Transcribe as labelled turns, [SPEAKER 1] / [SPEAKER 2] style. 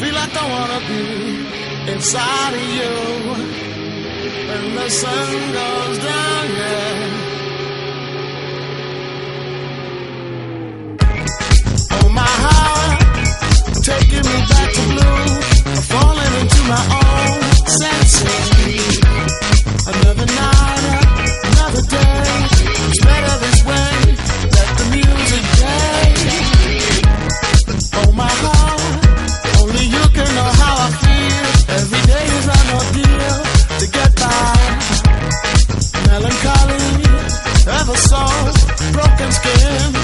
[SPEAKER 1] feel like I wanna be inside of you when the sun goes down. souls, broken skin.